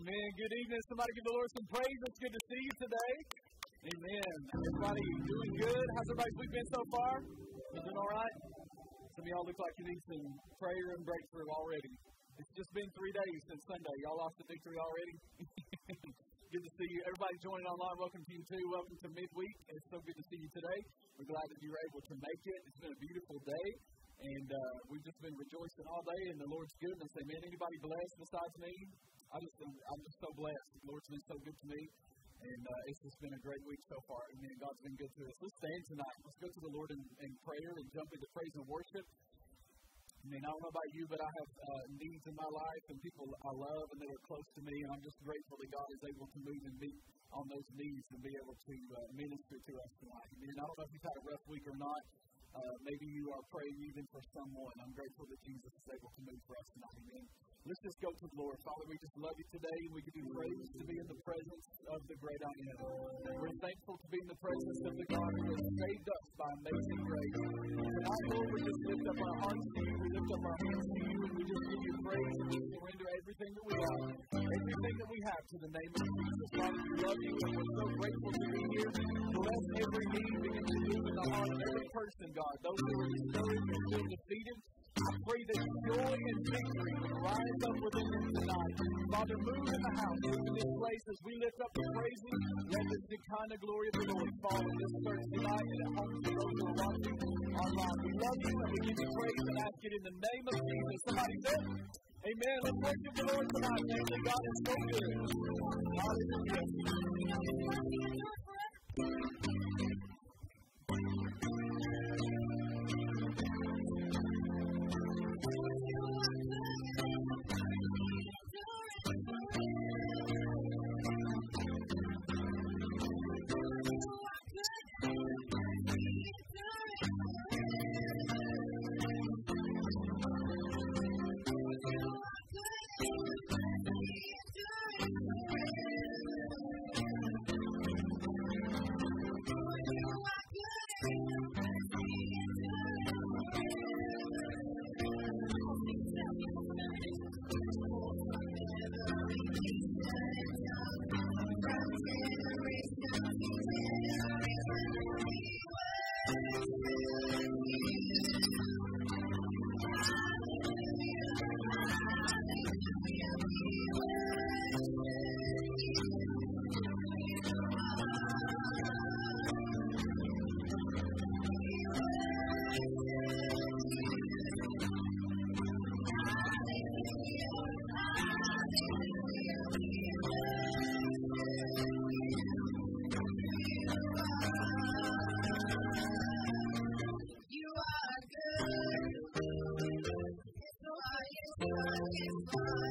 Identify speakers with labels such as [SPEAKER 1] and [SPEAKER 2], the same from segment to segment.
[SPEAKER 1] Amen. Good evening. Somebody give the Lord some praise. It's good to see you today. Amen. Everybody doing good? How's everybody's week been so far? You doing all right? Some of y'all look like you need some prayer and breakthrough already. It's just been three days since Sunday. Y'all lost the victory already? good to see you. Everybody joining online, welcome to you too. Welcome to midweek. It's so good to see you today. We're glad that you were able to make it. It's been a beautiful day. And uh, we've just been rejoicing all day in the Lord's goodness. Amen. Anybody blessed besides me? I just, I'm just so blessed. The Lord's been so good to me. And uh, it's just been a great week so far. Amen. God's been good to us. Let's stand tonight. Let's go to the Lord in, in prayer and jump into praise and worship. I mean, I don't know about you, but I have uh, needs in my life and people I love and that are close to me, and I'm just grateful that God is able to move and meet on those needs and be able to uh, minister to us tonight. I mean, I don't know if you've had a rough week or not. Uh, maybe you are praying even for someone. I'm grateful that Jesus is able to move for us tonight. Amen. Let's just go to the Lord. Father, we just love you today. We give you praise to be in the presence of the great I am. We're thankful to be in the presence of the God who has saved us by amazing grace. I, Lord, we just lift up our hearts to you. We lift up our hands to you. And we just give you praise and we surrender everything that we have. Everything that we have to the name of Jesus. Father, we love you and we're so grateful to be here. Bless every need, begin to move in the heart of every person. God. Those who are discouraged and feel defeated, I pray that joy and victory rise up within them tonight. Father, move in the house, move in this place as we lift up the praises. Let the Shekinah glory of the Lord fall in this church tonight and at home for those who are watching online. We love you and we give you praise and ask it in the name of Jesus. Somebody said, Amen. Let's worship the Lord tonight. Family, God is so good. Hallelujah. Bye.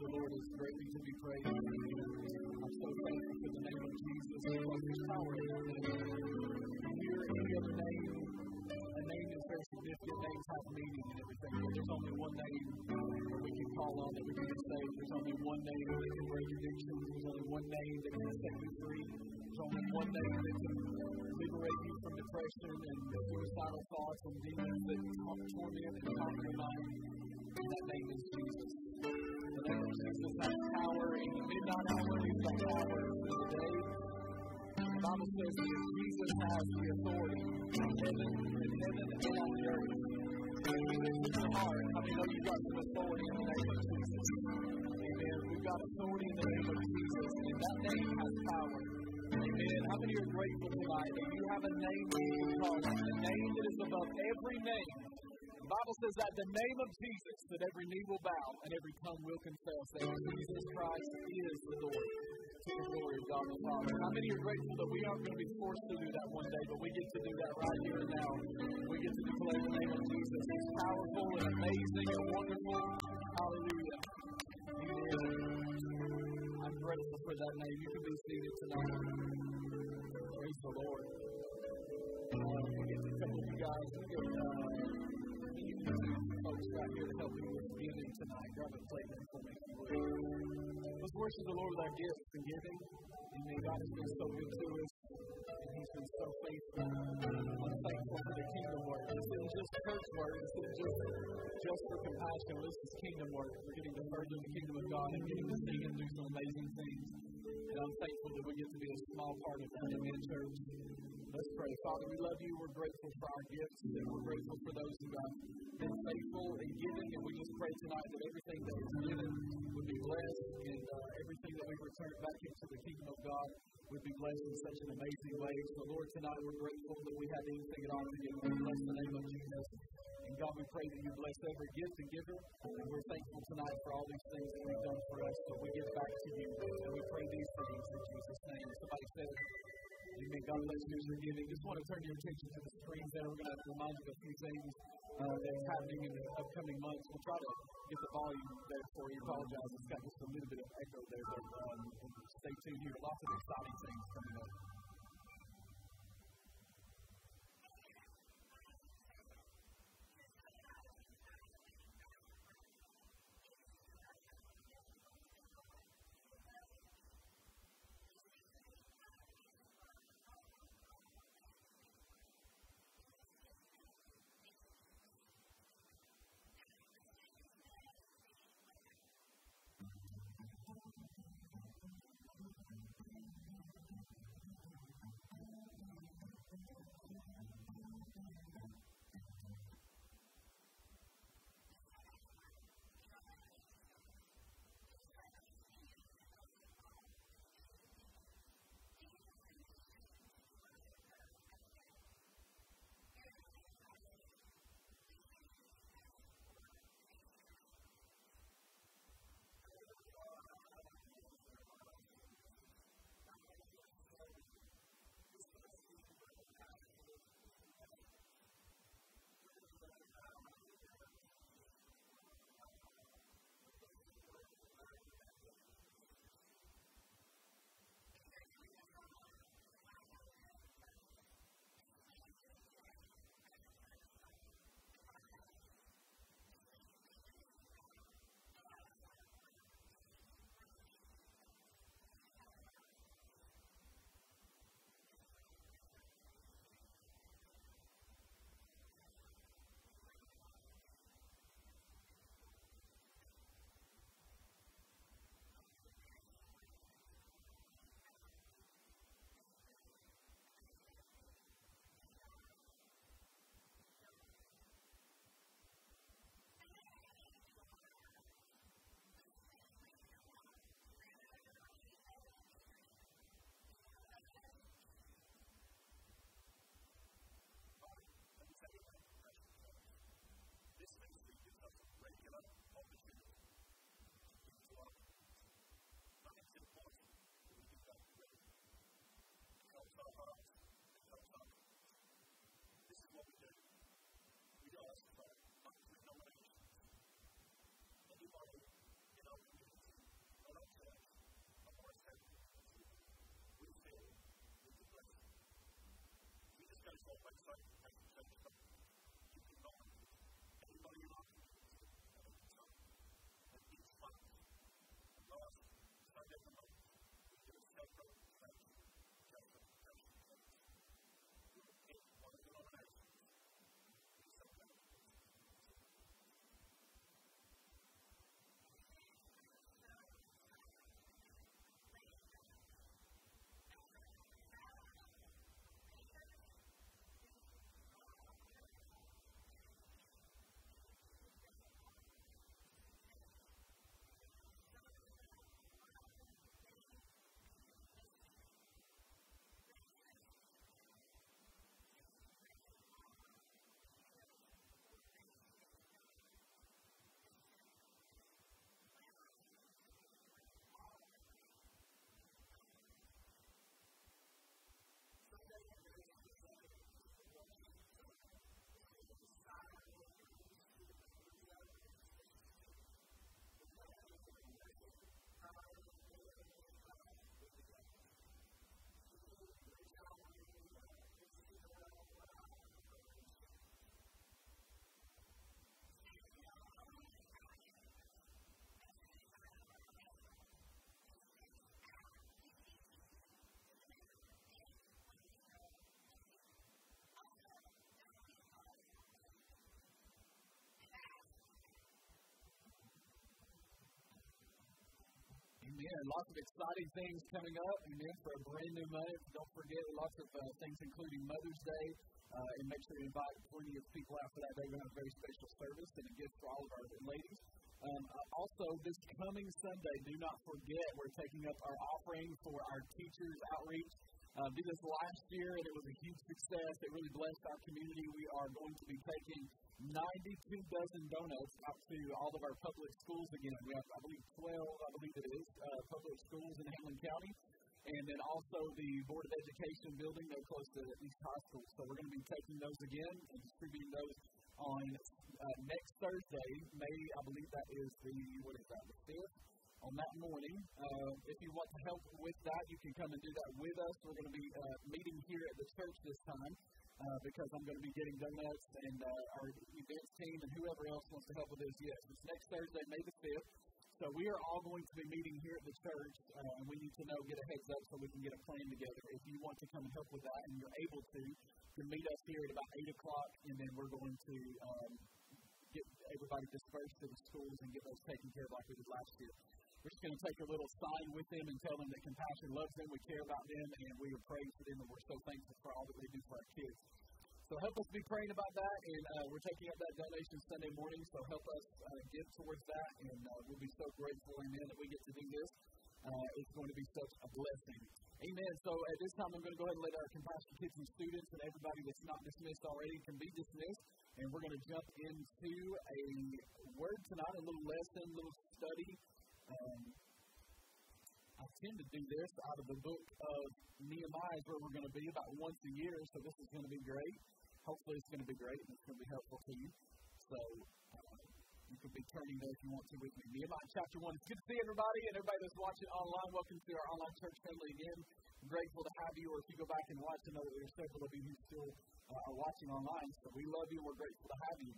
[SPEAKER 1] The Lord is greatly to be praised. I'm so thankful for the name of Jesus because there's power in that name. You hear any other name, a name is very significant. Names have meaning and everything. But there's only one name we can call on that we can get saved. There's only one name that can break addictions. There's only one name that can set you free. There's only one name that can liberate you from depression and suicidal thoughts and demons that torment and conquer your mind. And that name is Jesus. The name of Jesus has power in the midnight hour. He's got power in the day. The Bible says that Jesus has the authority in heaven, in heaven and on the earth. If your heart, I know you've got some authority in the name of Jesus. Amen. We've got authority in the name of Jesus, and that name has power. Amen. How many are grateful tonight that you have a name that you call a name that is above every name? Bible says that the name of Jesus, that every knee will bow and every tongue will confess that Jesus Christ is the Lord to the glory of God the Father. How many are grateful that we aren't going to be forced to do that one day, but we get to do that right here and now? We get to declare the name of Jesus. He's powerful and amazing and wonderful. Hallelujah. I'm grateful for that name. You can be seated tonight. Praise the Lord. Uh, we get couple of you guys. We get, uh, folks right here to help me with giving tonight. Grab a plate for me. Let's worship the Lord with our gifts and giving. Amen. God has been so good to us. And He's been so faithful. I'm thankful for the kingdom work. This isn't just church work. This isn't just, just for compassion. This is kingdom work. We're getting to further the kingdom of God and getting to sing and do some amazing things. And I'm thankful that we get to be a small part of that. Amen, church. Let's pray. Father, we love you. We're grateful for our gifts, and we're grateful for those who have been faithful in giving. And we just pray tonight that everything that is given would be blessed, and uh, everything that we return back into the kingdom of God would be blessed in such an amazing way. So, Lord, tonight we're grateful that we have anything at all to give. We bless the name of Jesus. And God, we pray that you bless every gift and giver. And we're thankful tonight for all these things that you've done for us. So we give back to you. And we pray these things in Jesus' name. Somebody said, Amen. God bless you as you're giving. Just want to turn your attention to the screens there. We're going to remind you of a few things uh, that's happening in the upcoming months. We'll try to get the volume there for you. Apologize. It's got just a little bit of echo there, but um, stay tuned here. Lots of exciting things coming up. there's no website. Amen. Lots of exciting things coming up. Amen. For a brand new month. Don't forget lots of uh, things, including Mother's Day. Uh, and make sure you invite plenty of people out for that day. We have a very special service and a gift for all of our ladies. Um, uh, also, this coming Sunday, do not forget we're taking up our offering for our teachers outreach. Uh, did this last year and it was a huge success. It really blessed our community. We are going to be taking 92 dozen donuts out to all of our public schools again. We have, I believe, 12, I believe it is, uh, public schools in Hamblen County. And then also the Board of Education building, they're close to East High School. So we're going to be taking those again and distributing those on uh, next Thursday, May, I believe that is the, what is that, the 5th? On that morning. Uh, if you want to help with that, you can come and do that with us. We're going to be uh, meeting here at the church this time uh, because I'm going to be getting donuts and uh, our events team and whoever else wants to help with this. Yes, it's next Thursday, May the 5th. So we are all going to be meeting here at the church, uh, and we need to know, get a heads up so we can get a plan together. If you want to come and help with that and you're able to, you can meet us here at about 8 o'clock, and then we're going to um, get everybody dispersed to the schools and get those taken care of like we did last year. We're just going to take a little sign with them and tell them that compassion loves them, we care about them, and we are praying for them, and we're so thankful for all that they do for our kids. So help us be praying about that, and uh, we're taking up that donation Sunday morning. So help us uh, give towards that, and uh, we'll be so grateful, amen, that we get to do this. Uh, it's going to be such a blessing. Amen. So at this time, I'm going to go ahead and let our compassion kids and students and everybody that's not dismissed already can be dismissed, and we're going to jump into a word tonight, a little lesson, a little study um, I tend to do this out of the book of Nehemiah, where we're going to be about once a year, so this is going to be great. Hopefully, it's going to be great and it's going to be helpful to you. So, uh, you can be turning there if you want to with me. Nehemiah chapter 1. It's good to see everybody and everybody that's watching online. Welcome to our online church family again. I'm grateful to have you, or if you go back and watch, I know that there's several of you who still uh, are watching online. So, we love you and we're grateful to have you.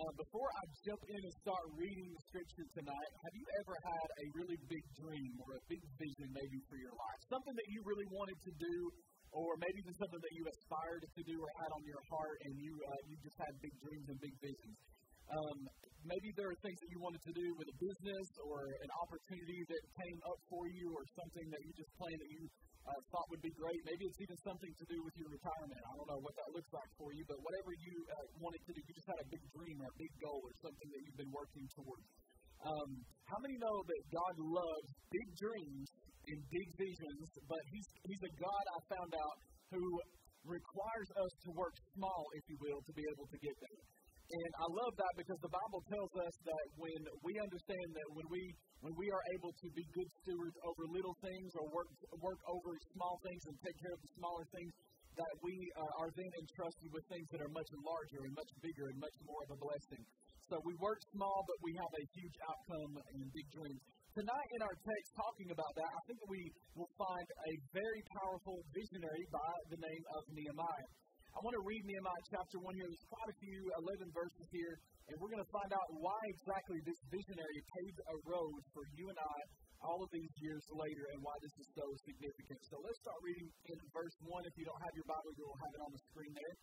[SPEAKER 1] Uh, before I jump in and start reading the scripture tonight, have you ever had a really big dream or a big vision maybe for your life? Something that you really wanted to do, or maybe even something that you aspired to do or had on your heart, and you uh, you just had big dreams and big visions. Um, maybe there are things that you wanted to do with a business or an opportunity that came up for you, or something that you just planned that you uh, thought would be great. Maybe it's even something to do with your retirement. I don't know what that looks like for you, but whatever you uh, wanted to do, you just had a big dream or a big goal or something that you've been working towards. Um, how many know that God loves big dreams and big visions, but He's He's a God I found out who requires us to work small, if you will, to be able to get there. And I love that because the Bible tells us that when we understand that when we when we are able to be good stewards over little things or work work over small things and take care of the smaller things, that we uh, are then entrusted with things that are much larger and much bigger and much more of a blessing. So we work small, but we have a huge outcome and big dreams. Tonight in our text, talking about that, I think we will find a very powerful visionary by the name of Nehemiah. I want to read Nehemiah chapter 1 here. There's quite a few, 11 verses here, and we're going to find out why exactly this visionary paved a road for you and I all of these years later and why this is so significant. So let's start reading in verse 1. If you don't have your Bible, you'll have it on the screen there.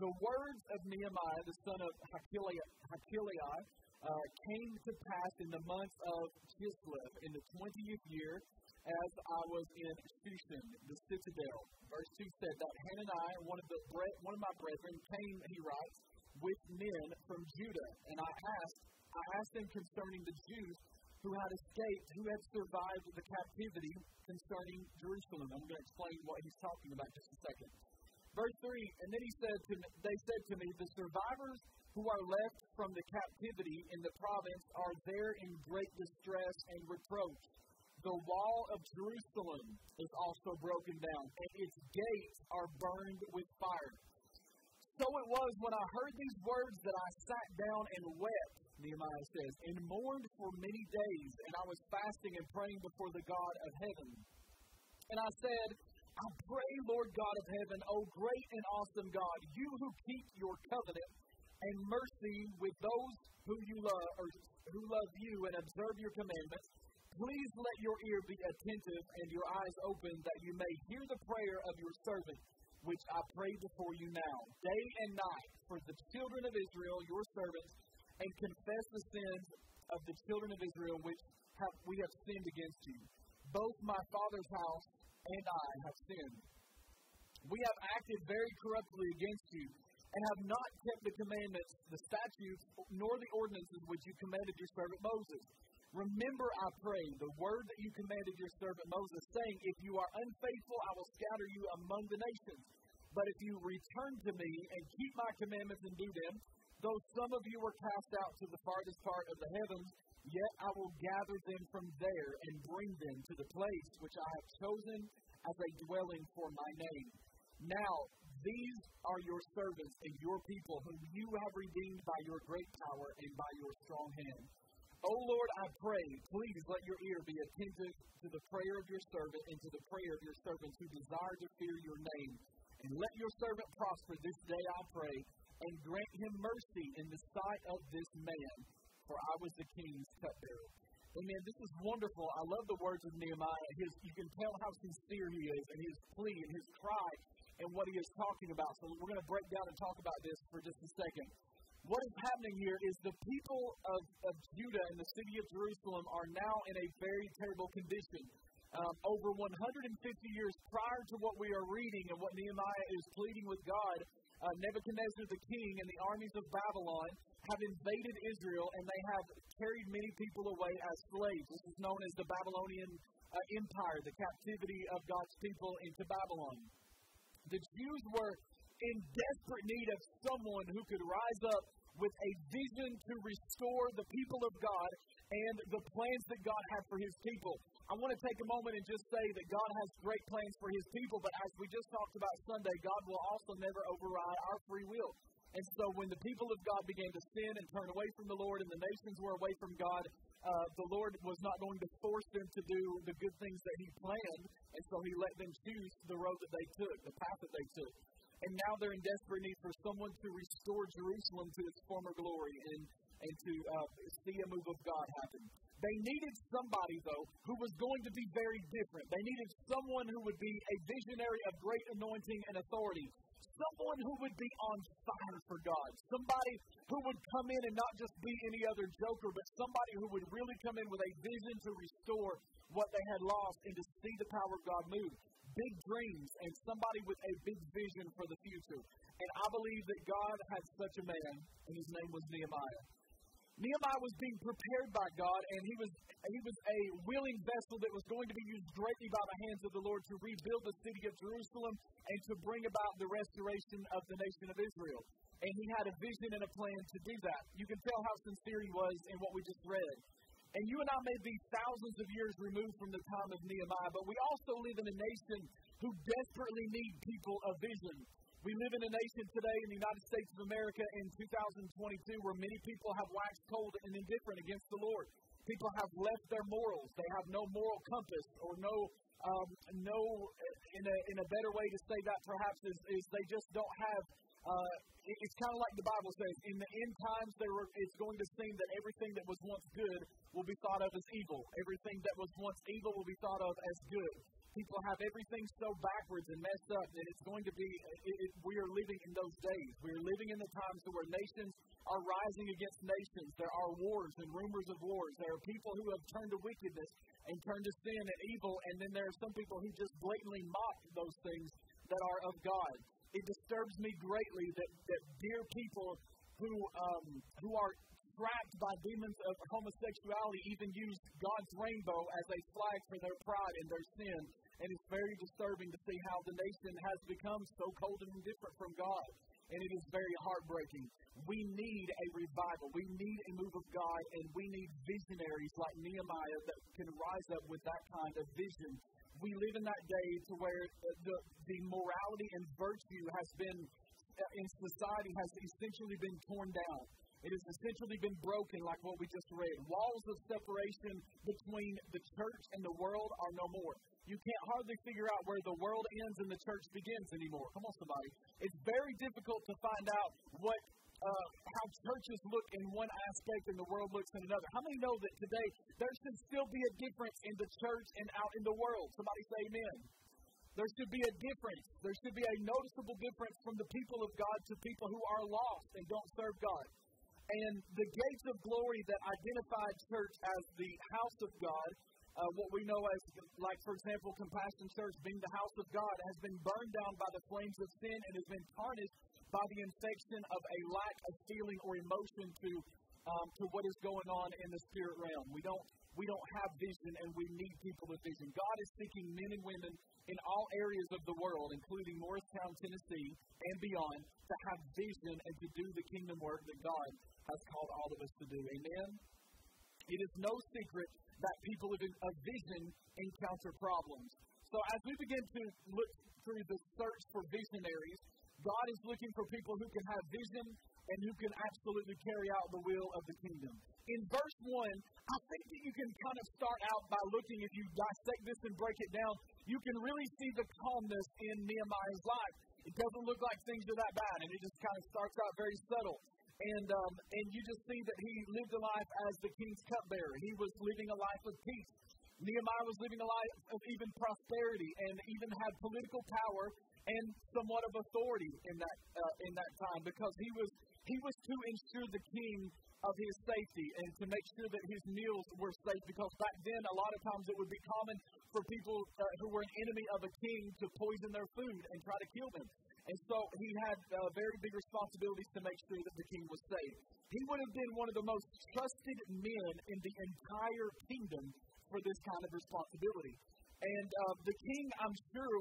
[SPEAKER 1] The words of Nehemiah, the son of Hachaliah, uh, came to pass in the month of Kislev in the 20th year as I was in Shushan, the citadel. Verse 2 said that Hananiah, one of, the bre- one of my brethren, came, he writes, with men from Judah. And I asked, I asked them concerning the Jews who had escaped, who had survived the captivity concerning Jerusalem. I'm going to explain what he's talking about just a second. Verse 3, and then he said to me, they said to me, the survivors who are left from the captivity in the province are there in great distress and reproach. The wall of Jerusalem is also broken down, and its gates are burned with fire. So it was when I heard these words that I sat down and wept, Nehemiah says, and mourned for many days, and I was fasting and praying before the God of heaven. And I said, I pray, Lord God of heaven, O great and awesome God, you who keep your covenant and mercy with those who you love, or who love you and observe your commandments, please let your ear be attentive and your eyes open that you may hear the prayer of your servant which I pray before you now, day and night, for the children of Israel, your servants, and confess the sins of the children of Israel which have, we have sinned against you. Both my father's house and I have sinned. We have acted very corruptly against you, and have not kept the commandments, the statutes, nor the ordinances which you commanded your servant Moses. Remember, I pray, the word that you commanded your servant Moses, saying, If you are unfaithful, I will scatter you among the nations. But if you return to me and keep my commandments and do them, though some of you were cast out to the farthest part of the heavens, yet I will gather them from there and bring them to the place which I have chosen as a dwelling for my name. Now, these are your servants and your people, whom you have redeemed by your great power and by your strong hand. O Lord, I pray, please let your ear be attentive to the prayer of your servant and to the prayer of your servants who desire to fear your name. And let your servant prosper this day, I pray, and grant him mercy in the sight of this man, for I was the king's cupbearer. Amen. This is wonderful. I love the words of Nehemiah. His, you can tell how sincere he is, and his plea and his cry, and what he is talking about. So we're going to break down and talk about this for just a second what is happening here is the people of, of Judah and the city of Jerusalem are now in a very terrible condition. Um, over 150 years prior to what we are reading and what Nehemiah is pleading with God, uh, Nebuchadnezzar the king and the armies of Babylon have invaded Israel and they have carried many people away as slaves. This is known as the Babylonian uh, Empire, the captivity of God's people into Babylon. The Jews were in desperate need of someone who could rise up with a vision to restore the people of God and the plans that God had for his people. I want to take a moment and just say that God has great plans for his people, but as we just talked about Sunday, God will also never override our free will. And so when the people of God began to sin and turn away from the Lord and the nations were away from God, uh, the Lord was not going to force them to do the good things that He planned. And so He let them choose the road that they took, the path that they took and now they're in desperate need for someone to restore Jerusalem to its former glory and, and to uh, see a move of God happen. They needed somebody, though, who was going to be very different. They needed someone who would be a visionary of great anointing and authority. Someone who would be on fire for God. Somebody who would come in and not just be any other joker, but somebody who would really come in with a vision to restore what they had lost and to see the power of God move big dreams and somebody with a big vision for the future. And I believe that God had such a man, and his name was Nehemiah. Nehemiah was being prepared by God, and he was, he was a willing vessel that was going to be used greatly by the hands of the Lord to rebuild the city of Jerusalem and to bring about the restoration of the nation of Israel. And he had a vision and a plan to do that. You can tell how sincere he was in what we just read. And you and I may be thousands of years removed from the time of Nehemiah, but we also live in a nation who desperately need people of vision. We live in a nation today in the United States of America in 2022 where many people have waxed cold and indifferent against the Lord. People have left their morals. They have no moral compass or no, um, no in, a, in a better way to say that perhaps is, is they just don't have uh, it's kind of like the Bible says in the end times, there were, it's going to seem that everything that was once good will be thought of as evil. Everything that was once evil will be thought of as good. People have everything so backwards and messed up that it's going to be, it, it, we are living in those days. We are living in the times where nations are rising against nations. There are wars and rumors of wars. There are people who have turned to wickedness and turned to sin and evil, and then there are some people who just blatantly mock those things that are of God. It disturbs me greatly that, that dear people who, um, who are trapped by demons of homosexuality even use God's rainbow as a flag for their pride and their sin. And it's very disturbing to see how the nation has become so cold and indifferent from God. And it is very heartbreaking. We need a revival. We need a move of God, and we need visionaries like Nehemiah that can rise up with that kind of vision we live in that day to where the, the morality and virtue has been uh, in society has essentially been torn down. It has essentially been broken, like what we just read. Walls of separation between the church and the world are no more. You can't hardly figure out where the world ends and the church begins anymore. Come on, somebody. It's very difficult to find out what uh, how churches look in one aspect and the world looks in another. How many know that today there should still be a difference in the church and out in the world? Somebody say amen. There should be a difference. There should be a noticeable difference from the people of God to people who are lost and don't serve God. And the gates of glory that identified church as the house of God, uh, what we know as, like, for example, Compassion Church being the house of God, has been burned down by the flames of sin and has been tarnished by the infection of a lack of feeling or emotion to um, to what is going on in the spirit realm. We don't we don't have vision, and we need people with vision. God is seeking men and women in all areas of the world, including Morristown, Tennessee, and beyond, to have vision and to do the kingdom work that God has called all of us to do. Amen. It is no secret that people with a vision encounter problems. So as we begin to look through the search for visionaries, God is looking for people who can have vision and who can absolutely carry out the will of the kingdom. In verse 1, I think that you can kind of start out by looking, if you dissect this and break it down, you can really see the calmness in Nehemiah's life. It doesn't look like things are that bad, and it just kind of starts out very subtle. And, um, and you just see that he lived a life as the king's cupbearer. He was living a life of peace. Nehemiah was living a life of even prosperity and even had political power and somewhat of authority in that uh, in that time because he was he was to ensure the king of his safety and to make sure that his meals were safe because back then a lot of times it would be common for people uh, who were an enemy of a king to poison their food and try to kill them. And so he had uh, very big responsibilities to make sure that the king was safe. He would have been one of the most trusted men in the entire kingdom for this kind of responsibility. And uh, the king, I'm sure,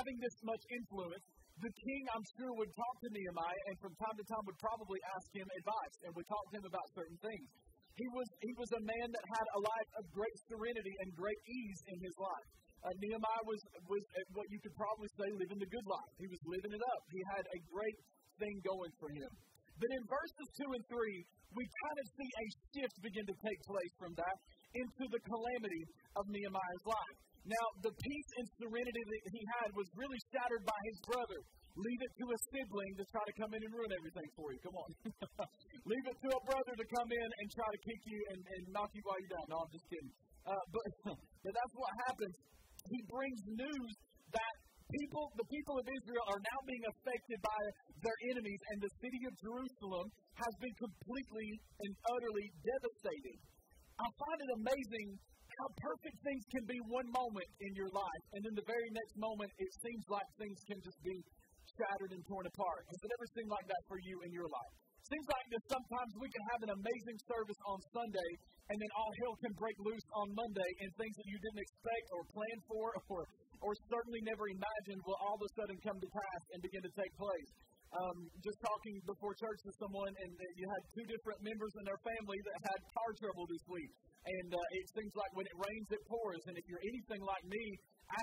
[SPEAKER 1] having this much influence, the king, I'm sure, would talk to Nehemiah and from time to time would probably ask him advice and would talk to him about certain things. He was, he was a man that had a life of great serenity and great ease in his life. Uh, Nehemiah was, was what you could probably say living the good life. He was living it up. He had a great thing going for him. But in verses 2 and 3, we kind of see a shift begin to take place from that into the calamity of Nehemiah's life. Now, the peace and serenity that he had was really shattered by his brother. Leave it to a sibling to try to come in and ruin everything for you. Come on. Leave it to a brother to come in and try to kick you and, and knock you while you're down. No, I'm just kidding. Uh, but, but that's what happens. He brings news that people, the people of Israel are now being affected by their enemies, and the city of Jerusalem has been completely and utterly devastated. I find it amazing how perfect things can be one moment in your life, and then the very next moment, it seems like things can just be shattered and torn apart. Has it ever seemed like that for you in your life? Seems like that sometimes we can have an amazing service on Sunday, and then all hell can break loose on Monday, and things that you didn't expect or plan for or, or certainly never imagined will all of a sudden come to pass and begin to take place um, just talking before church to someone, and you had two different members in their family that had car trouble this week. And uh, it seems like when it rains, it pours. And if you're anything like me,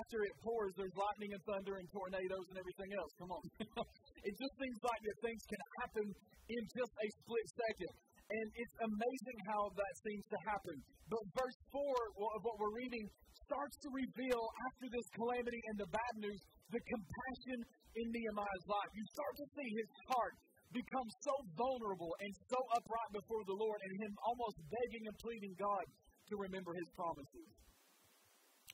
[SPEAKER 1] after it pours, there's lightning and thunder and tornadoes and everything else. Come on. it just seems like that things can happen in just a split second. And it's amazing how that seems to happen. But verse 4 of what we're reading starts to reveal, after this calamity and the bad news, the compassion in Nehemiah's life. You start to see his heart, become so vulnerable and so upright before the Lord and him almost begging and pleading God to remember his promises.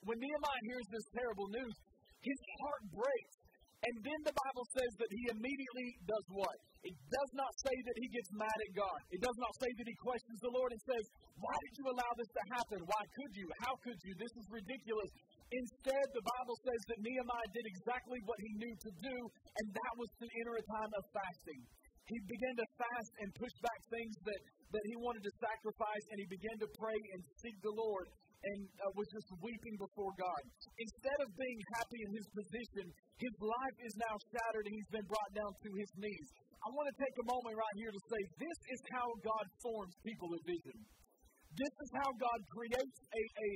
[SPEAKER 1] When Nehemiah hears this terrible news, his heart breaks. And then the Bible says that he immediately does what? It does not say that he gets mad at God. It does not say that he questions the Lord and says, Why did you allow this to happen? Why could you? How could you? This is ridiculous. Instead, the Bible says that Nehemiah did exactly what he knew to do, and that was to enter a time of fasting. He began to fast and push back things that, that he wanted to sacrifice, and he began to pray and seek the Lord and uh, was just weeping before God. Instead of being happy in his position, his life is now shattered and he's been brought down to his knees. I want to take a moment right here to say this is how God forms people of vision. This is how God creates a, a,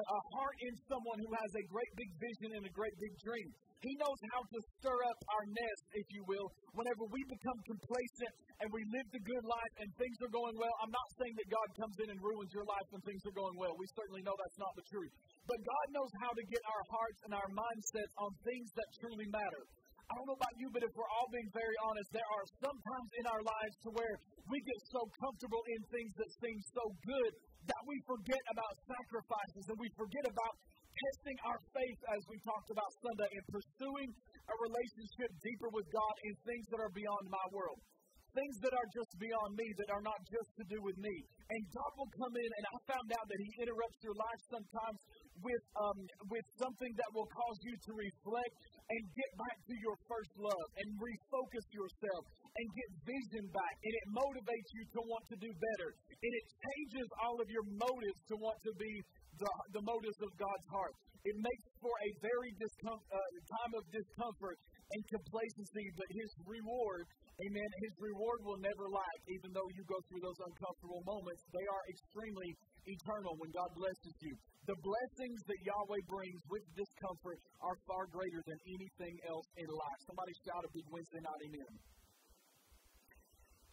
[SPEAKER 1] a heart in someone who has a great big vision and a great big dream. He knows how to stir up our nest, if you will, whenever we become complacent and we live the good life and things are going well. I'm not saying that God comes in and ruins your life when things are going well. We certainly know that's not the truth. But God knows how to get our hearts and our mindsets on things that truly matter. I don't know about you, but if we're all being very honest, there are some times in our lives to where we get so comfortable in things that seem so good that we forget about sacrifices and we forget about testing our faith, as we talked about Sunday, and pursuing a relationship deeper with God in things that are beyond my world. Things that are just beyond me, that are not just to do with me. And God will come in, and I found out that He interrupts your life sometimes with, um, with something that will cause you to reflect and get back to your first love and refocus yourself and get vision back. And it motivates you to want to do better. And it changes all of your motives to want to be the, the motives of God's heart. It makes for a very discom- uh, time of discomfort and complacency, but His reward, amen, His reward will never lack, even though you go through those uncomfortable moments. They are extremely eternal when God blesses you. The blessings that Yahweh brings with discomfort are far greater than anything else in life. Somebody shout a big Wednesday night amen.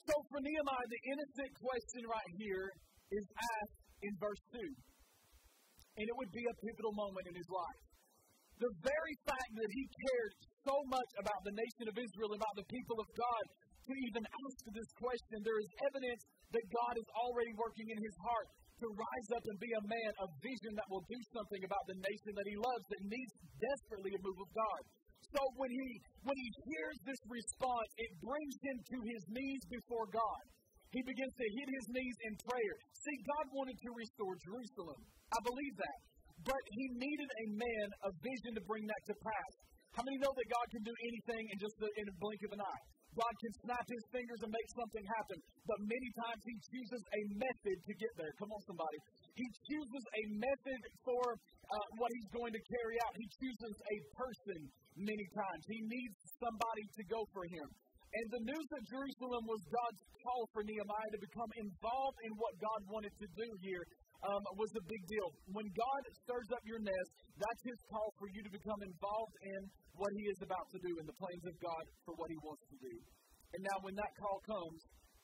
[SPEAKER 1] So for Nehemiah, the innocent question right here is asked in verse 2 and it would be a pivotal moment in his life. The very fact that he cared so much about the nation of Israel, and about the people of God, to even ask this question, there is evidence that God is already working in his heart to rise up and be a man of vision that will do something about the nation that he loves that needs desperately a move of God. So when he when he hears this response, it brings him to his knees before God. He begins to hit his knees in prayer. See, God wanted to restore Jerusalem. I believe that. But he needed a man of vision to bring that to pass. How many know that God can do anything in just a, in a blink of an eye? God can snap his fingers and make something happen. But many times he chooses a method to get there. Come on, somebody. He chooses a method for uh, what he's going to carry out. He chooses a person many times. He needs somebody to go for him. And the news that Jerusalem was God's call for Nehemiah to become involved in what God wanted to do here um, was a big deal. When God stirs up your nest, that's His call for you to become involved in what He is about to do in the plans of God for what He wants to do. And now, when that call comes,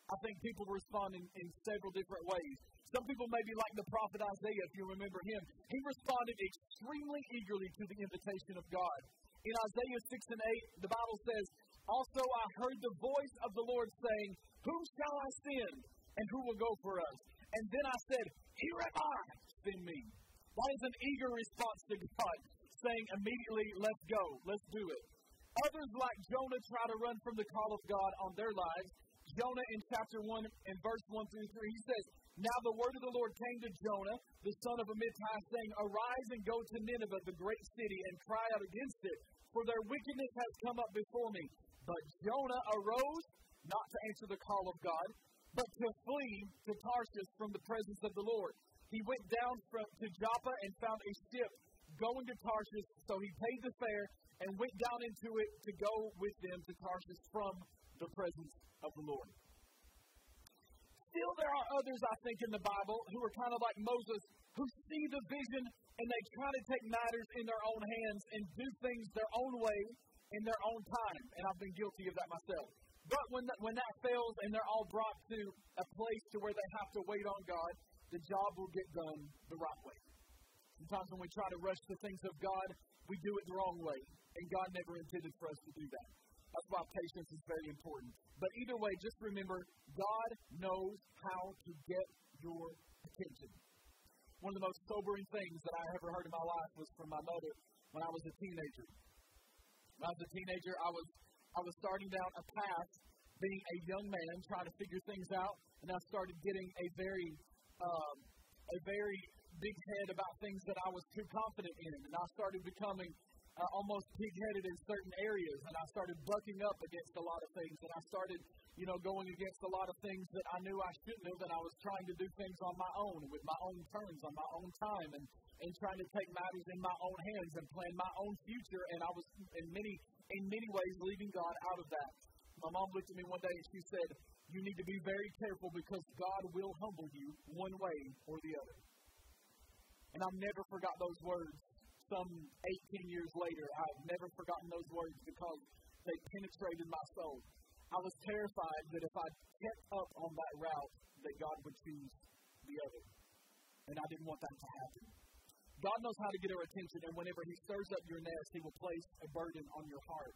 [SPEAKER 1] I think people respond in, in several different ways. Some people may be like the prophet Isaiah, if you remember him. He responded extremely eagerly to the invitation of God. In Isaiah 6 and 8, the Bible says, Also I heard the voice of the Lord saying, Whom shall I send, and who will go for us? And then I said, Here am I, send me. That is an eager response to God, saying immediately, Let's go, let's do it. Others, like Jonah, try to run from the call of God on their lives. Jonah in chapter 1 and verse 1 through 3, he says, Now the word of the Lord came to Jonah, the son of Amittai, saying, Arise and go to Nineveh, the great city, and cry out against it, for their wickedness has come up before me. But Jonah arose, not to answer the call of God, but to flee to Tarshish from the presence of the Lord. He went down from, to Joppa and found a ship going to Tarshish, so he paid the fare and went down into it to go with them to Tarshish from the presence of the Lord. Still, there are others, I think, in the Bible who are kind of like Moses, who see the vision and they try to take matters in their own hands and do things their own way in their own time. And I've been guilty of that myself. But when that, when that fails and they're all brought to a place to where they have to wait on God, the job will get done the right way. Sometimes when we try to rush the things of God, we do it the wrong way. And God never intended for us to do that. That's why patience is very important. But either way, just remember God knows how to get your attention. One of the most sobering things that I ever heard in my life was from my mother when I was a teenager. When I was a teenager, I was I was starting down a path, being a young man, trying to figure things out, and I started getting a very um, a very big head about things that I was too confident in, and I started becoming uh, almost pig-headed in certain areas, and I started bucking up against a lot of things, and I started, you know, going against a lot of things that I knew I shouldn't have, and I was trying to do things on my own, with my own terms, on my own time, and and trying to take matters in my own hands and plan my own future, and I was in many in many ways leaving God out of that. My mom looked at me one day and she said, "You need to be very careful because God will humble you one way or the other." And I've never forgot those words some 18 years later, I've never forgotten those words because they penetrated my soul. I was terrified that if I kept up on that route, that God would choose the other. And I didn't want that to happen. God knows how to get our attention, and whenever He stirs up your nest, He will place a burden on your heart.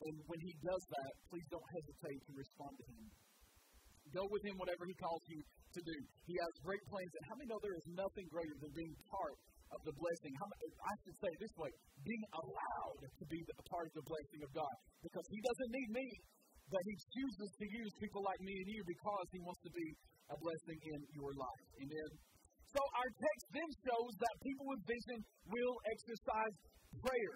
[SPEAKER 1] And when He does that, please don't hesitate to respond to Him. Go with Him whatever He calls you to do. He has great plans, and how many know there is nothing greater than being part of the blessing. How many, I should say this way being allowed to be a part of the blessing of God. Because He doesn't need me, but He chooses to use people like me and you because He wants to be a blessing in your life. Amen. So our text then shows that people with vision will exercise prayer.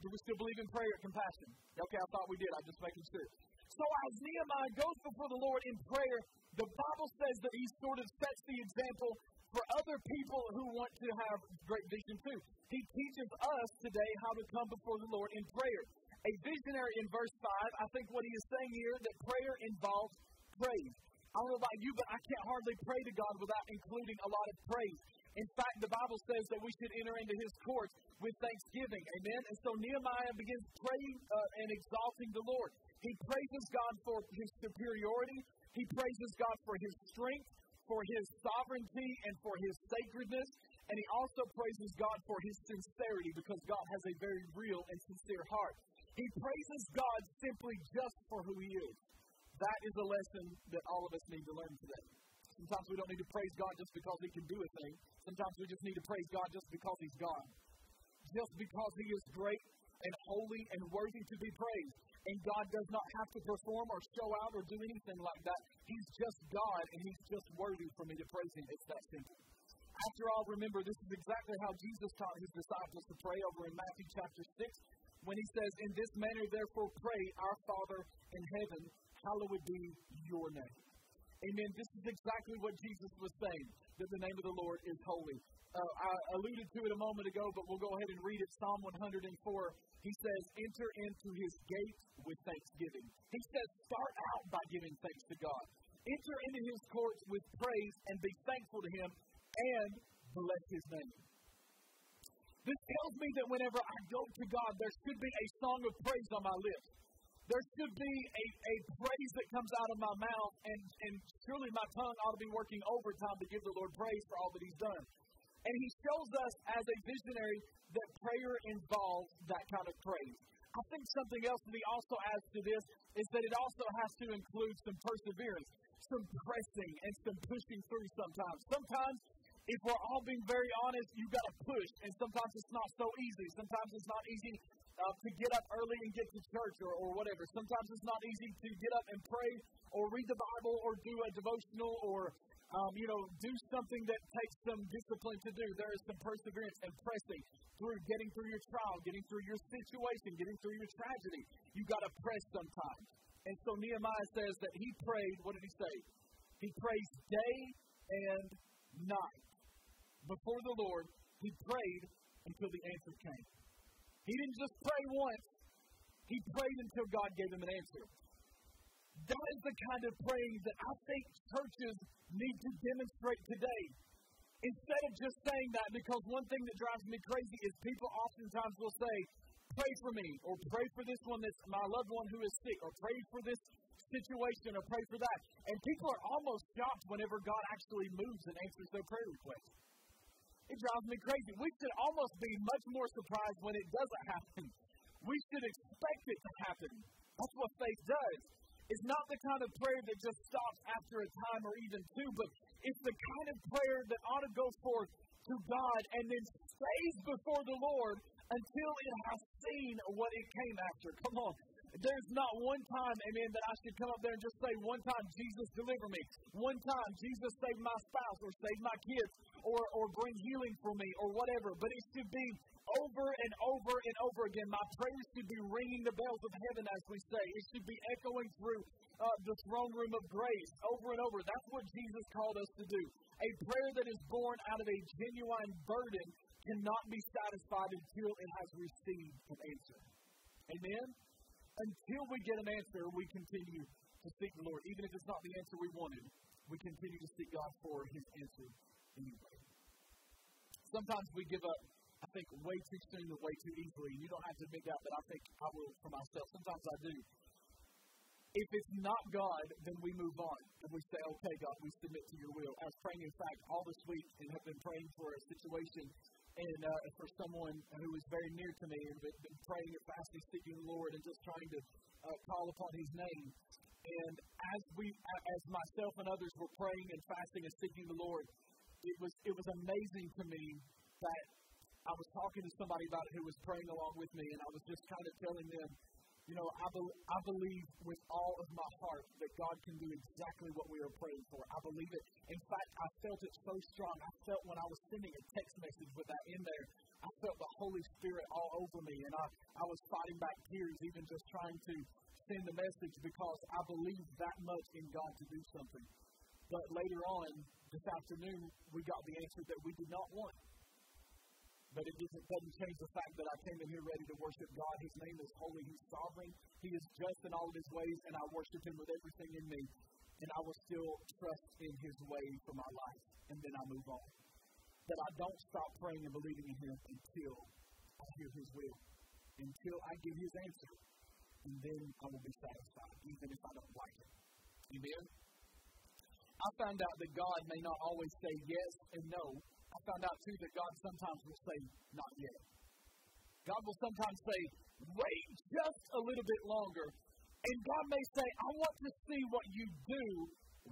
[SPEAKER 1] Do we still believe in prayer and compassion? Okay, I thought we did. I'm just making sure. So as Nehemiah goes before the Lord in prayer, the Bible says that he sort of sets the example for other people who want to have great vision too. He teaches us today how to come before the Lord in prayer. A visionary in verse 5, I think what he is saying here that prayer involves praise. I don't know about you, but I can't hardly pray to God without including a lot of praise. In fact, the Bible says that we should enter into his courts with thanksgiving. Amen. And so Nehemiah begins praying uh, and exalting the Lord. He praises God for his superiority. He praises God for his strength for his sovereignty and for his sacredness. And he also praises God for his sincerity because God has a very real and sincere heart. He praises God simply just for who he is. That is a lesson that all of us need to learn today. Sometimes we don't need to praise God just because he can do a thing. Sometimes we just need to praise God just because he's God. Just because he is great and holy and worthy to be praised and God does not have to perform or show out or do anything like that. He's just God, and He's just worthy for me to praise Him. It's that simple. After all, remember, this is exactly how Jesus taught His disciples to pray over in Matthew chapter 6, when He says, In this manner, therefore, pray, Our Father in heaven, hallowed be your name. Amen. This is exactly what Jesus was saying, that the name of the Lord is holy. Uh, I alluded to it a moment ago, but we'll go ahead and read it. Psalm 104. He says, Enter into his gates with thanksgiving. He says, Start out by giving thanks to God. Enter into his courts with praise and be thankful to him and bless his name. This tells me that whenever I go to God, there should be a song of praise on my lips. There should be a, a praise that comes out of my mouth, and, and surely my tongue ought to be working overtime to give the Lord praise for all that He's done. And He shows us as a visionary that prayer involves that kind of praise. I think something else that He also adds to this is that it also has to include some perseverance, some pressing, and some pushing through sometimes. Sometimes if we're all being very honest, you've got to push, and sometimes it's not so easy. Sometimes it's not easy uh, to get up early and get to church or, or whatever. Sometimes it's not easy to get up and pray or read the Bible or do a devotional or, um, you know, do something that takes some discipline to do. There is some perseverance and pressing through getting through your trial, getting through your situation, getting through your tragedy. You've got to press sometimes. And so Nehemiah says that he prayed, what did he say? He prays day and night before the Lord. He prayed until the answer came. He didn't just pray once, he prayed until God gave him an answer. That is the kind of praying that I think churches need to demonstrate today. Instead of just saying that, because one thing that drives me crazy is people oftentimes will say, Pray for me, or pray for this one that's my loved one who is sick, or pray for this situation, or pray for that. And people are almost shocked whenever God actually moves and answers their prayer request. It drives me crazy. We should almost be much more surprised when it doesn't happen. We should expect it to happen. That's what faith does. It's not the kind of prayer that just stops after a time or even two, but it's the kind of prayer that ought to go forth to God and then stays before the Lord until it has seen what it came after. Come on. There's not one time, amen, that I should come up there and just say, one time, Jesus, deliver me. One time, Jesus, save my spouse or save my kids or, or bring healing for me or whatever. But it should be over and over and over again. My prayers should be ringing the bells of heaven, as we say. It should be echoing through uh, the throne room of grace over and over. That's what Jesus called us to do. A prayer that is born out of a genuine burden cannot be satisfied until it has received an answer. Amen? Until we get an answer, we continue to seek the Lord. Even if it's not the answer we wanted, we continue to seek God for his answer anyway. Sometimes we give up, I think, way too soon and way too easily. You don't have to admit that, but I think I will for myself. Sometimes I do. If it's not God, then we move on and we say, okay, God, we submit to your will. I was praying, in fact, all this week and have been praying for a situation and uh, for someone who is very near to me and been praying and fasting, seeking the Lord, and just trying to uh, call upon His name. And as we, as myself and others were praying and fasting and seeking the Lord, it was it was amazing to me that I was talking to somebody about it who was praying along with me, and I was just kind of telling them you know, I, be- I believe with all of my heart that God can do exactly what we are praying for. I believe it. In fact, I felt it so strong. I felt when I was sending a text message with that in there, I felt the Holy Spirit all over me, and I, I was fighting back tears, even just trying to send the message because I believe that much in God to do something. But later on this afternoon, we got the answer that we did not want. But it doesn't, change the fact that I came in here ready to worship God. His name is holy. He's sovereign. He is just in all of his ways, and I worship him with everything in me. And I will still trust in his way for my life. And then I move on. But I don't stop praying and believing in him until I hear his will. Until I get his answer. And then I will be satisfied, even if I don't like it. Amen? I found out that God may not always say yes and no, I found out too that God sometimes will say, not yet. God will sometimes say, wait just a little bit longer. And God may say, I want to see what you do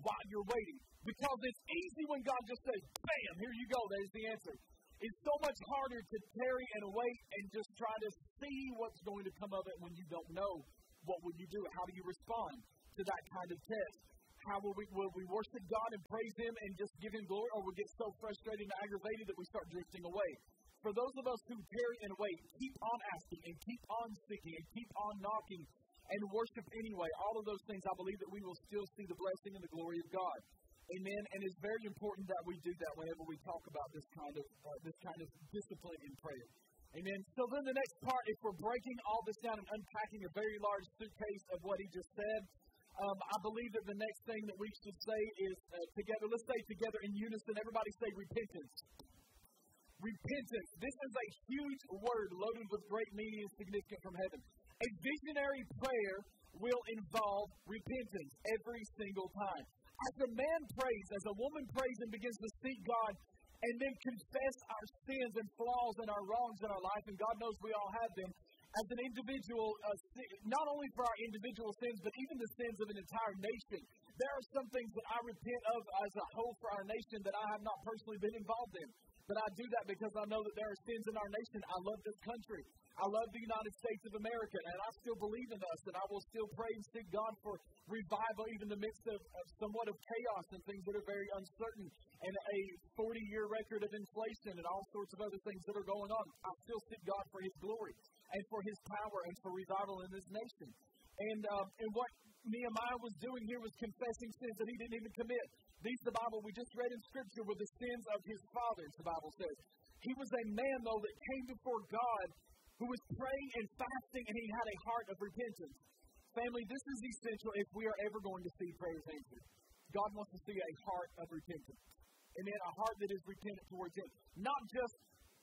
[SPEAKER 1] while you're waiting. Because it's easy when God just says, bam, here you go, there's the answer. It's so much harder to tarry and wait and just try to see what's going to come of it when you don't know. What will you do? How do you respond to that kind of test? How will we, will we worship God and praise Him and just give Him glory, or we get so frustrated and aggravated that we start drifting away? For those of us who tarry and wait, keep on asking and keep on seeking and keep on knocking and worship anyway. All of those things, I believe that we will still see the blessing and the glory of God. Amen. And it's very important that we do that whenever we talk about this kind of uh, this kind of discipline in prayer. Amen. So then the next part, if we're breaking all this down and unpacking a very large suitcase of what he just said, um, I believe that the next thing that we should say is uh, together. Let's say together in unison. Everybody say repentance. Repentance. This is a huge word loaded with great meaning and significance from heaven. A visionary prayer will involve repentance every single time. As a man prays, as a woman prays and begins to seek God and then confess our sins and flaws and our wrongs in our life, and God knows we all have them, as an individual, uh, not only for our individual sins, but even the sins of an entire nation. There are some things that I repent of as a whole for our nation that I have not personally been involved in. But I do that because I know that there are sins in our nation. I love this country. I love the United States of America, and I still believe in us, and I will still pray and seek God for revival, even in the midst of, of somewhat of chaos and things that are very uncertain, and a 40 year record of inflation and all sorts of other things that are going on. I still seek God for His glory and for his power and for revival in this nation. And, uh, and what Nehemiah was doing here was confessing sins that he didn't even commit. These, the Bible we just read in Scripture, were the sins of his fathers, the Bible says. He was a man, though, that came before God who was praying and fasting, and he had a heart of repentance. Family, this is essential if we are ever going to see prayers answered. God wants to see a heart of repentance. And then a heart that is repentant towards Him. Not just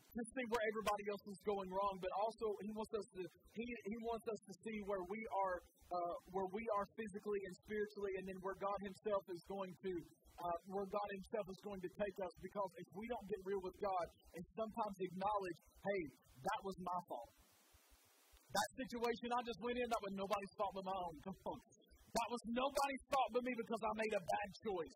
[SPEAKER 1] to see where everybody else is going wrong, but also he wants us to he, he wants us to see where we are uh, where we are physically and spiritually, and then where God Himself is going to uh, where God Himself is going to take us. Because if we don't get real with God and sometimes acknowledge, hey, that was my fault. That situation I just went in, that was nobody's fault but my own. That was nobody's fault but me because I made a bad choice.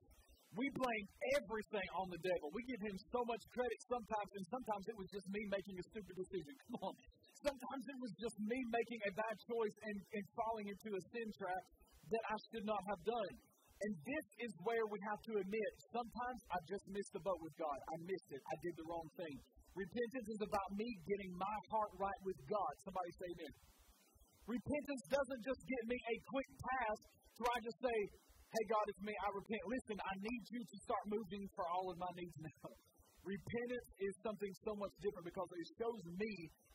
[SPEAKER 1] We blame everything on the devil. We give him so much credit sometimes, and sometimes it was just me making a stupid decision. Come on. Sometimes it was just me making a bad choice and, and falling into a sin trap that I should not have done. And this is where we have to admit sometimes I just missed the boat with God. I missed it. I did the wrong thing. Repentance is about me getting my heart right with God. Somebody say amen. Repentance doesn't just get me a quick pass to I just say, hey, God, it's me. I repent. Listen, I need you to start moving for all of my needs now. Repentance is something so much different because it shows me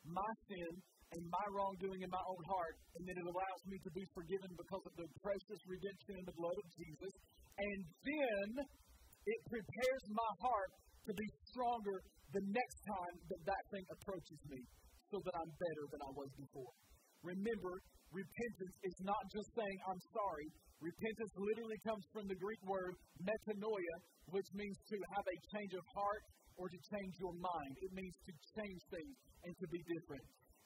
[SPEAKER 1] my sin and my wrongdoing in my own heart, and then it allows me to be forgiven because of the precious redemption in the blood of Jesus. And then it prepares my heart to be stronger the next time that that thing approaches me so that I'm better than I was before. Remember, repentance is not just saying, I'm sorry. Repentance literally comes from the Greek word metanoia, which means to have a change of heart or to change your mind. It means to change things and to be different.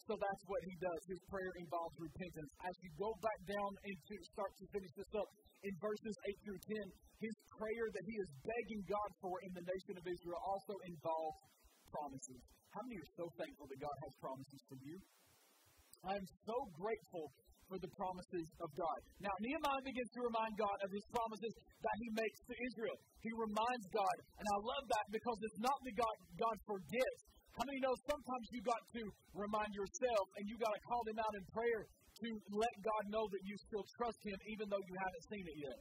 [SPEAKER 1] So that's what he does. His prayer involves repentance. As you go back down into start to finish this up in verses 8 through 10, his prayer that he is begging God for in the nation of Israel also involves promises. How many are so thankful that God has promises for you? I'm so grateful for the promises of God. Now, Nehemiah begins to remind God of his promises that he makes to Israel. He reminds God, and I love that because it's not that God, God forgets, how many know sometimes you got to remind yourself and you got to call him out in prayer to let God know that you still trust him even though you haven't seen it yet?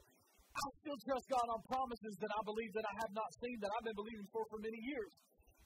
[SPEAKER 1] I still trust God on promises that I believe that I have not seen that I've been believing for for many years.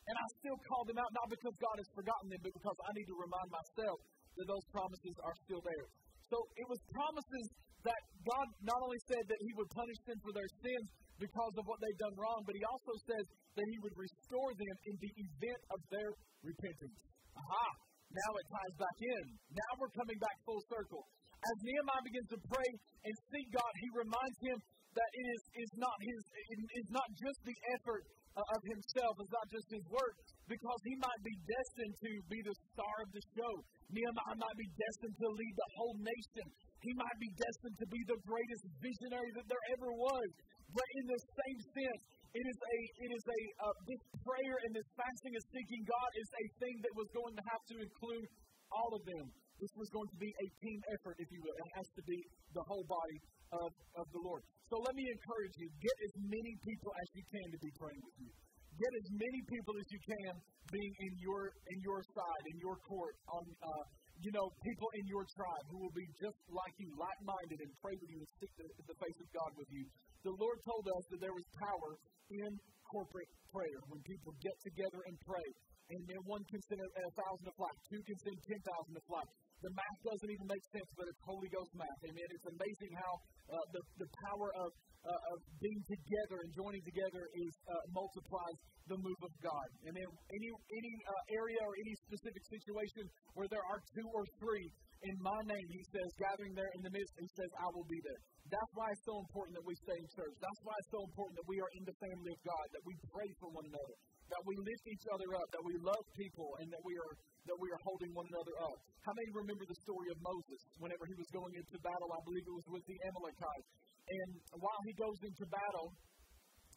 [SPEAKER 1] And I still call them out not because God has forgotten them, but because I need to remind myself that those promises are still there. So it was promises that God not only said that He would punish them for their sins, because of what they've done wrong, but he also says that he would restore them in the event of their repentance. Aha! Now it ties back in. Now we're coming back full circle. As Nehemiah begins to pray and seek God, he reminds him that it is, is not his it is not just the effort of himself, it's not just his work, because he might be destined to be the star of the show. Nehemiah might be destined to lead the whole nation. He might be destined to be the greatest visionary that there ever was. But in the same sense, it is a it is a uh, this prayer and this fasting and seeking God is a thing that was going to have to include all of them. This was going to be a team effort, if you will. It has to be the whole body of, of the Lord. So let me encourage you: get as many people as you can to be praying with you. Get as many people as you can being in your in your side, in your court, on uh, you know, people in your tribe who will be just like you, like minded, and pray with you and seek the, the face of God with you. The Lord told us that there was power in corporate prayer when people get together and pray. And then one can send a, thousand to flight, two can send ten thousand to flight. The math doesn't even make sense, but it's Holy Ghost math. Amen. It's amazing how uh, the, the power of, uh, of being together and joining together is uh, multiplies the move of God. And then any any uh, area or any specific situation where there are two or three in my name, he says, gathering there in the midst, he says, I will be there. That's why it's so important that we stay in church. That's why it's so important that we are in the family of God, that we pray for one another, that we lift each other up, that we love people, and that we are that we are holding one another up. How many remember the story of Moses whenever he was going into battle? I believe it was with the Amalekites. And while he goes into battle,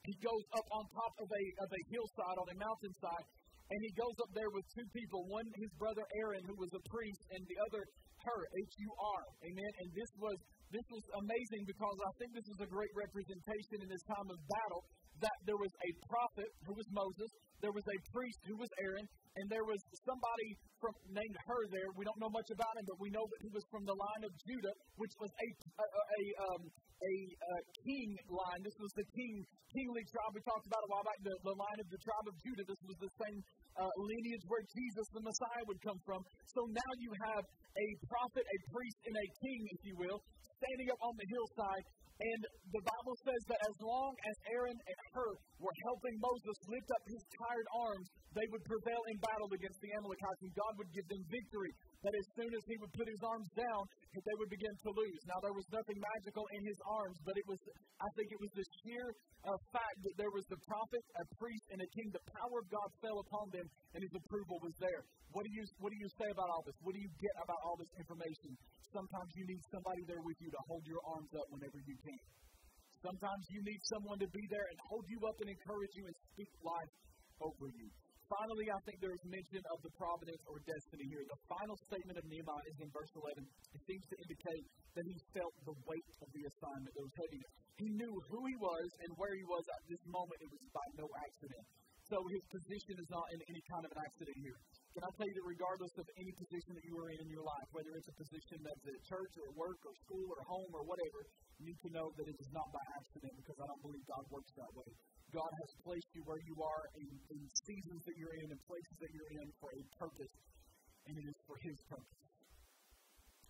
[SPEAKER 1] he goes up on top of a of a hillside on a mountainside, and he goes up there with two people. One, his brother Aaron, who was a priest, and the other, Hur, H-U-R. Amen. And this was this was amazing because I think this is a great representation in this time of battle that there was a prophet who was Moses, there was a priest who was Aaron, and there was somebody from named Hur there. We don't know much about him, but we know that he was from the line of Judah, which was a a, a, um, a, a king line. This was the king kingly tribe we talked about a while back. The, the line of the tribe of Judah. This was the same uh, lineage where Jesus, the Messiah, would come from. So now you have a prophet, a priest, and a king, if you will, standing up on the hillside and the Bible says that as long as Aaron and Hur were helping Moses lift up his tired arms, they would prevail in battle against the Amalekites, and God would give them victory. That as soon as he would put his arms down, they would begin to lose. Now, there was nothing magical in his arms, but it was, I think it was the sheer uh, fact that there was the prophet, a priest, and a king. The power of God fell upon them, and his approval was there. What do you, what do you say about all this? What do you get about all this information? Sometimes you need somebody there with you to hold your arms up whenever you can. Sometimes you need someone to be there and hold you up and encourage you and speak life over you. Finally, I think there is mention of the providence or destiny here. The final statement of Nehemiah is in verse 11. It seems to indicate that he felt the weight of the assignment that was heaviness. He knew who he was and where he was at this moment. It was by no accident. So his position is not in any kind of an accident here. Can I tell you that regardless of any position that you are in in your life, whether it's a position that's at church or work or school or home or whatever, you need to know that it is not by accident because I don't believe God works that way. God has placed you where you are in, in seasons that you're in and places that you're in for a purpose, and it is for His purpose.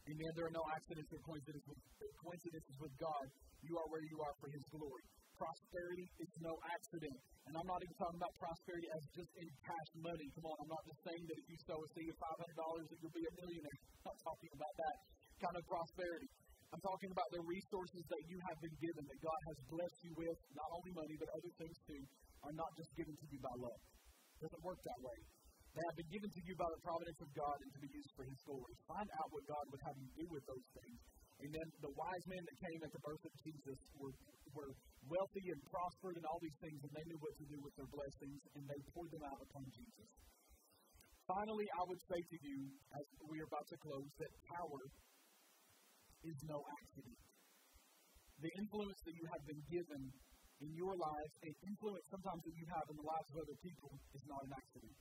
[SPEAKER 1] Amen. There are no accidents or coincidences coincidences with God. You are where you are for His glory. Prosperity is no accident. And I'm not even talking about prosperity as just in cash money. Come on, I'm not just saying that if you sow a seed of $500 that you'll be a millionaire. I'm not talking about that kind of prosperity. I'm talking about the resources that you have been given, that God has blessed you with, not only money, but other things too, are not just given to you by love. It doesn't work that way. They have been given to you by the providence of God and to be used for His glory. Find out what God would have you do with those things. And then the wise men that came at the birth of Jesus were, were wealthy and prospered and all these things, and they knew what to do with their blessings, and they poured them out upon Jesus. Finally, I would say to you, as we are about to close, that power is no accident. The influence that you have been given in your lives, the influence sometimes that you have in the lives of other people, is not an accident.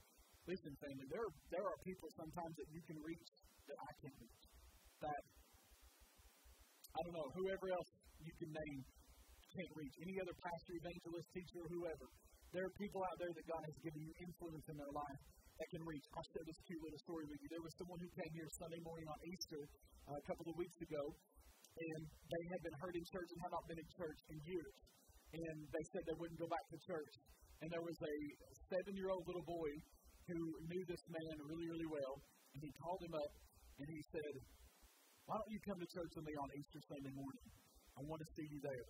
[SPEAKER 1] Listen, family, there, there are people sometimes that you can reach that I can't reach. That, I don't know, whoever else you can name can't reach. Any other pastor, evangelist, teacher, whoever. There are people out there that God has given you influence in their life that can reach. I'll share this cute little story with you. There was someone who came here Sunday morning on Easter Uh, a couple of weeks ago, and they had been hurt in church and had not been in church in years. And they said they wouldn't go back to church. And there was a seven year old little boy who knew this man really, really well. And he called him up and he said, Why don't you come to church with me on Easter Sunday morning? I want to see you there.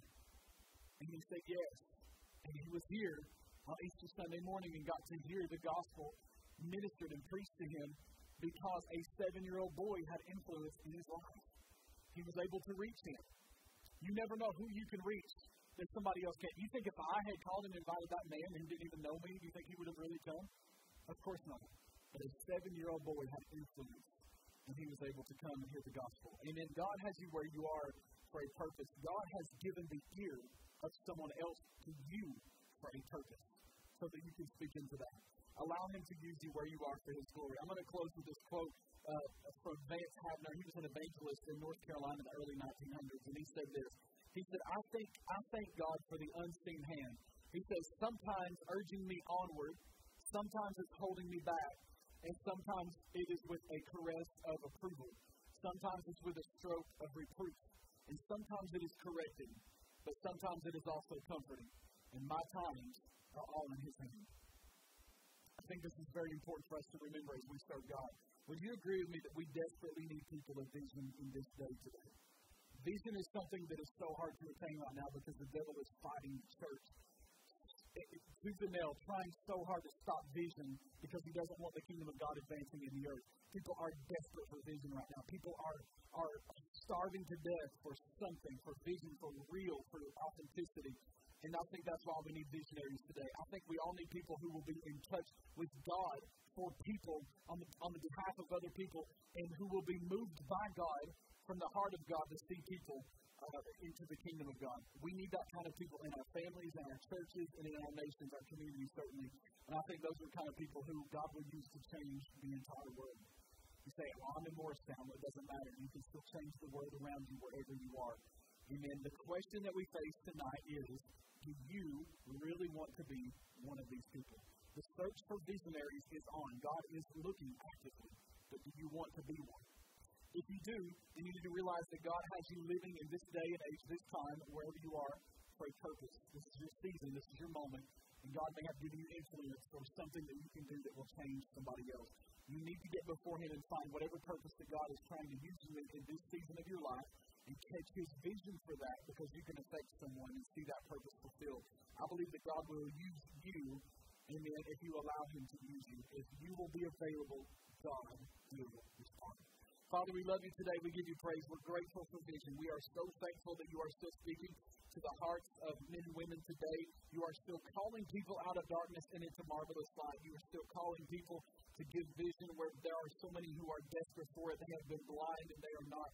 [SPEAKER 1] And he said, Yes. And he was here on Easter Sunday morning and got to hear the gospel ministered and preached to him because a seven year old boy had influence in his life. He was able to reach him. You never know who you can reach that somebody else can't. You think if I had called and invited that man who didn't even know me, do you think he would have really come? Of course not. But a seven year old boy had influence, and he was able to come and hear the gospel. Amen. God has you where you are for a purpose. God has given the ear of someone else to you for a purpose so that you can speak into that. Allow him to use you where you are for his glory. I'm going to close with this quote uh, from Vance Havner. He was an evangelist in North Carolina in the early 1900s, and he said this. He said, I think I thank God for the unseen hand. He says, sometimes urging me onward, sometimes it's holding me back, and sometimes it is with a caress of approval. Sometimes it's with a stroke of reproof, and sometimes it is correcting, but sometimes it is also comforting. And my times are all in His hand think this is very important for us to remember as we serve God. Would you agree with me that we desperately need people of vision in this day today? Vision is something that is so hard to attain right now because the devil is fighting the church. Tooth and nail, trying so hard to stop vision because he doesn't want the kingdom of God advancing in the earth. People are desperate for vision right now. People are, are starving to death for something, for vision, for real, for authenticity. And I think that's why we need visionaries today. I think we all need people who will be in touch with God for people on the, on the behalf of other people and who will be moved by God from the heart of God to see people uh, into the kingdom of God. We need that kind of people in our families, in our churches, and in our nations, our communities, certainly. And I think those are the kind of people who God will use to change the entire world. You say, well, I'm in Morristown, it doesn't matter. You can still change the world around you wherever you are. Amen. The question that we face tonight is do you really want to be one of these people? The search for visionaries is on. God is looking actively. But do you want to be one? If you do, then you need to realize that God has you living in this day and age, this time, wherever you are, for a purpose. This is your season, this is your moment, and God may have given you influence or something that you can do that will change somebody else. You need to get before Him and find whatever purpose that God is trying to use you in, in this season of your life and catch His vision for that because you can affect someone and see that purpose fulfilled. I believe that God will use you, amen, if you allow Him to use you. If you will be available, God will respond. Father, we love you today. We give you praise. We're grateful for vision. We are so thankful that you are still speaking to the hearts of men and women today. You are still calling people out of darkness and into marvelous light. You are still calling people to give vision where there are so many who are desperate for it. They have been blind and they are not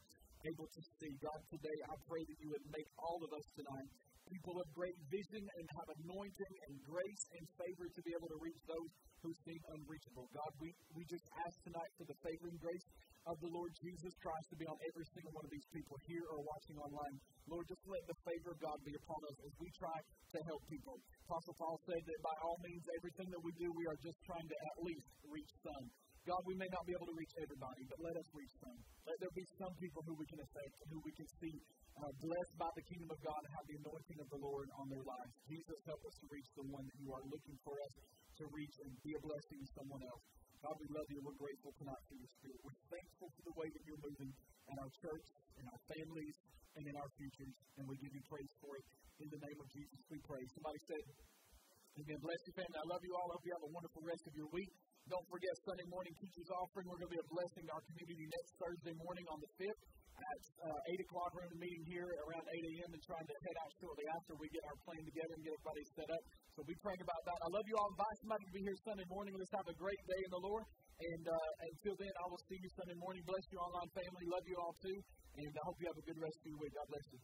[SPEAKER 1] able to see. God, today I pray that you would make all of us tonight people of great vision and have anointing and grace and favor to be able to reach those who seem unreachable. God, we, we just ask tonight for the favoring grace of the Lord Jesus Christ to be on every single one of these people here or watching online. Lord, just let the favor of God be upon us as we try to help people. Apostle Paul said that by all means, everything that we do, we are just trying to at least reach some. God, we may not be able to reach everybody, but let us reach some. Let there be some people who we can affect and who we can see uh, blessed by the kingdom of God and have the anointing of the Lord on their lives. Jesus, help us to reach the one that you are looking for us to reach and be a blessing to someone else. God, we love you. We're grateful tonight for your spirit. We're thankful for the way that you're moving in our church, in our families, and in our futures. And we give you praise for it. In the name of Jesus, we pray. Somebody said, Amen. Bless you, family. I love you all. I hope you have a wonderful rest of your week. Don't forget Sunday morning teachers offering. We're going to be a blessing to our community next Thursday morning on the 5th at uh, 8 o'clock. We're going to meeting here around 8 a.m. and trying to head out shortly after we get our plan together and get everybody set up. So be praying about that. I love you all. Invite somebody to be here Sunday morning. Let's have a great day in the Lord. And uh, until then, I will see you Sunday morning. Bless you, online family. Love you all too. And I hope you have a good rest of your week. God bless you.